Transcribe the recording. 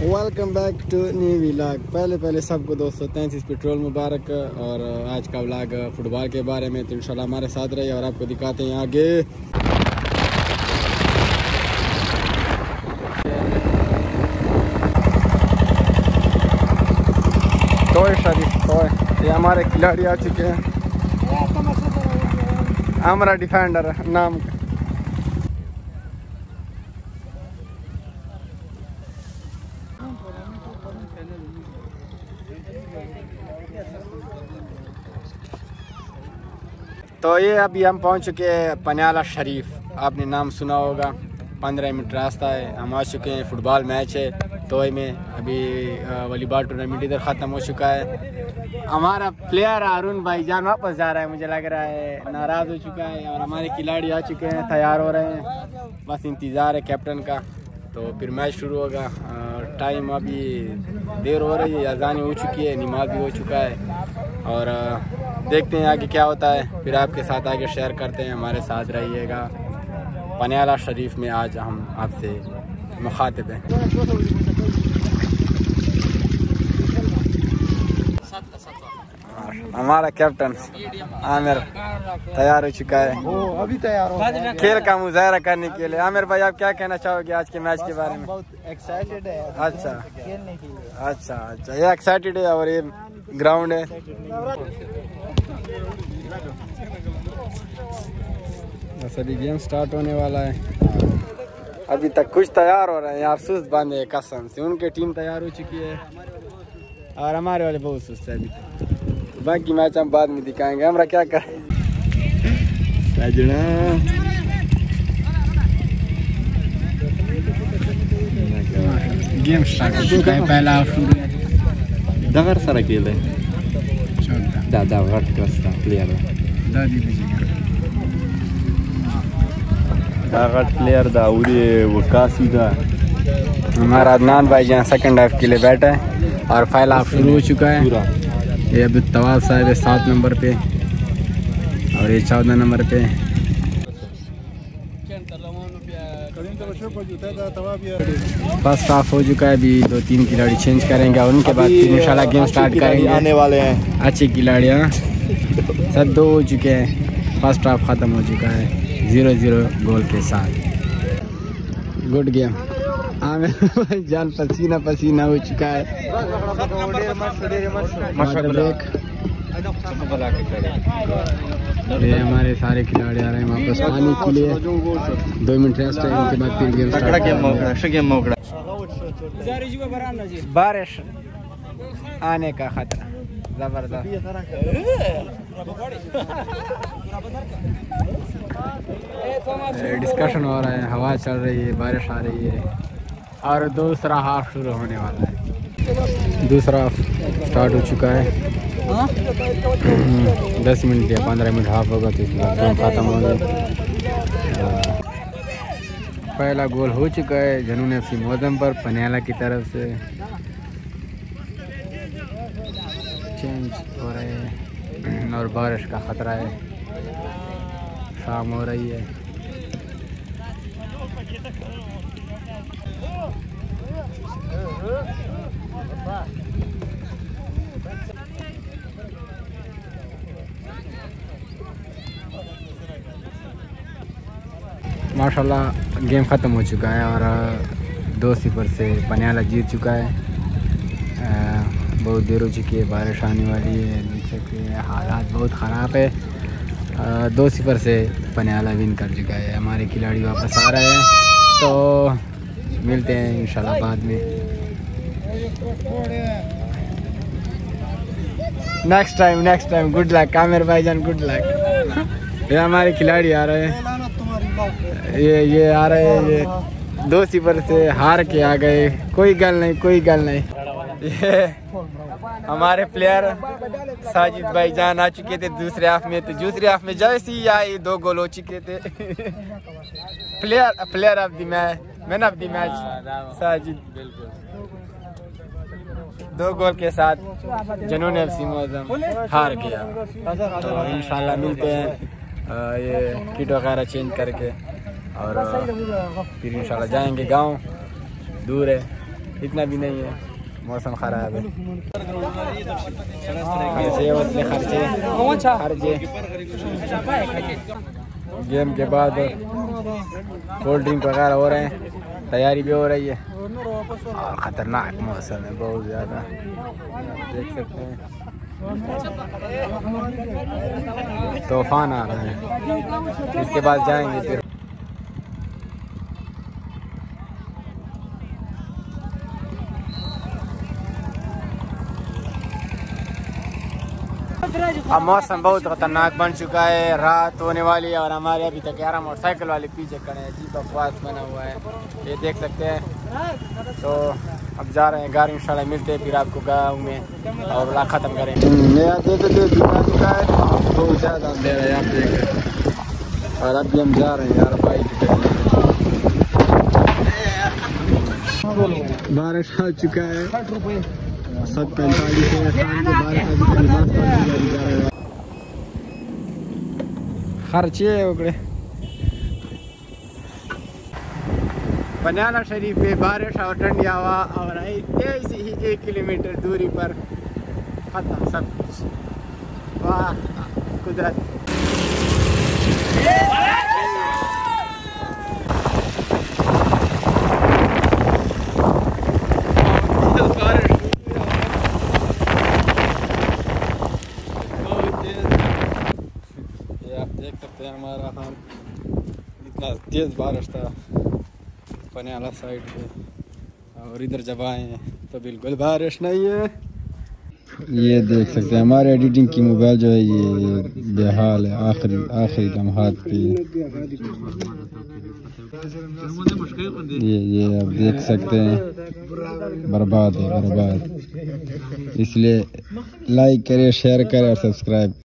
Welcome back to new vlog पहले पहले सबको दोस्तों तैंतीस पेट्रोल मुबारक। और आज का व्लॉग फुटबॉल के बारे में तो इंशाल्लाह हमारे साथ रहे और आपको दिखाते हैं आगे। तो तो ये हमारे खिलाड़ी आ चुके हैं। हमारा डिफेंडर नाम। तो ये अभी हम पहुँच चुके हैं पन्याला शरीफ। आपने नाम सुना होगा, पंद्रह मिनट रास्ता है। हम आ चुके हैं फुटबॉल मैच है। तो में अभी वॉलीबॉल टूर्नामेंट इधर ख़त्म हो चुका है। हमारा प्लेयर अरुण भाई जान वापस जा रहा है, मुझे लग रहा है। नाराज़ हो चुका है और हमारे खिलाड़ी आ चुके हैं, तैयार हो रहे हैं। बस इंतज़ार है कैप्टन का। तो फिर मैच शुरू होगा। टाइम अभी देर हो रही है, अजानी हो चुकी है, नमाज़ भी हो चुका है। और देखते हैं आगे क्या होता है। फिर आपके साथ आगे शेयर करते हैं, हमारे साथ रहिएगा। पनियाला शरीफ में आज हम आपसे मुखातिब हैं। हमारा कैप्टन आमिर तैयार हो चुका है। वो अभी तैयार हो खेल का मुजाहरा करने के लिए। आमिर भाई आप क्या कहना चाहोगे आज के मैच के बारे में? बहुत एक्साइटेड है। अच्छा। खेलने के लिए। अच्छा अच्छा। ये एक्साइटेड है और ये ग्राउंड है। बस अभी गेम स्टार्ट होने वाला है। अभी तक कुछ तैयार हो रहे हैं यार सुस्त बांधे कसम से। उनकी टीम तैयार हो चुकी है। और हमारे वाले बहुत सुस्त है अभी तक। बाकी मैच हम बाद में दिखाएँगे। हमारा क्या करें सजना। गेम स्टार्ट हो चुका है vart kasta player. Dagar player da uri वकासी da. हमारा अदनान भाई जहाँ सेकंड हाफ़ के लिए बैठा है। और पहला हाफ़ शुरू हो चुका है. ये अभी तवाब साहब है सात नंबर पे और ये चौदह नंबर पे। फ़र्स्ट हाफ़ हो चुका है अभी दो तीन खिलाड़ी चेंज करेंगे और उनके बाद फिर इंशाल्लाह गेम स्टार्ट करेंगे। आने वाले हैं। अच्छे खिलाड़ी हाँ। सब दो हो चुके हैं। फ़र्स्ट हाफ़ ख़त्म हो चुका है ज़ीरो ज़ीरो गोल के साथ। गुड गेम आमिर जान पसीना पसीना हो चुका है। ये हमारे सारे खिलाड़ी आ रहे हैं वापस पानी के लिए। दो मिनट रेस्ट है उनके बाद फिर गेम स्टार्ट बारिश आने का खतरा ज़बरदस्त। डिस्कशन हो रहा है हवा चल रही है बारिश आ रही है। और दूसरा हाफ़ शुरू होने वाला है। दूसरा हाफ़ स्टार्ट हो चुका है। हम्म, दस मिनट या पंद्रह मिनट हाफ़ होगा तो इसके गेम ख़त्म हो गया। पहला गोल हो चुका है जनून एफ़ सी मोदम पर पनियाला की तरफ़ से। चेंज हो रहे हैं। और बारिश का ख़तरा है। शाम हो रही है। माशाल्लाह, गेम ख़त्म हो चुका है और दो सिफर से पनियाला जीत चुका है। बहुत देर हो चुकी है, बारिश आने वाली है सकते हैं हालात बहुत ख़राब है। दो सिफर से पनियाला विन कर चुका है, हमारे खिलाड़ी वापस आ रहे हैं। तो मिलते हैं इंशाल्लाह बाद में। Next time next time good luck Aamir भाईजान गुड लक ये हमारे खिलाड़ी आ रहे हैं। ये ये आ रहे हैं, ये दो सिफर से हार के आ गए। कोई गल नहीं, कोई गल नहीं। ये हमारे प्लेयर साजिद भाई जान आ चुके थे दूसरे हाफ़ में। तो दूसरे हाफ़ में जैसे ही आए, दो गोल हो चुके थे। Player player of the match man of the match Sajid. बिल्कुल। दो गोल के साथ जनून एफ़ सी मौजम हार गया। तो इंशाल्लाह मिलते हैं ये किट वगैरह चेंज करके और फिर इंशाल्लाह जाएँगे गाँव दूर है इतना भी नहीं है मौसम खराब है। खर्चे वसले खर्चे खर्चे। गेम के बाद कोल्ड ड्रिंक वगैरह हो रहे हैं। तैयारी भी हो रही है। और ख़तरनाक मौसम है, बहुत ज़्यादा। देख सकते हैं। तूफ़ान आ रहा है। इसके बाद जाएँगे फिर। अब मौसम बहुत खतरनाक बन चुका है। रात होने वाली है और हमारे अभी तक ग्यारह मोटरसाइकिल वाले पीछे खड़े हैं। जी बकवास बना हुआ है। ये देख सकते हैं। तो अब जा रहे हैं गाड़ी इंशाल्लाह मिलते हैं, फिर आपको गाँव में और खत्म करें मेरा देख सकते दिखा चुका है। और अभी हम जा रहे हैं यार, बाइक बारिश आ चुका है। सब पैंतालीस खर्चे बनाना शरीफ पे बारिश और ठंडी हवा और ऐसे ही एक किलोमीटर दूरी पर खत्म सब कुछ। वाह, कुदरत ये आप देख हैं इतना तेज़ बारिश था। पनियाला साइड पे। और इधर जब आए तो बिल्कुल बारिश नहीं है। ये देख सकते हैं, हमारे एडिटिंग की मोबाइल जो है, ये बेहाल है, आखिरी आखिरी लम्हात पे। ये ये आप देख सकते हैं, बर्बाद है, बर्बाद। इसलिए लाइक करें शेयर करें और सब्सक्राइब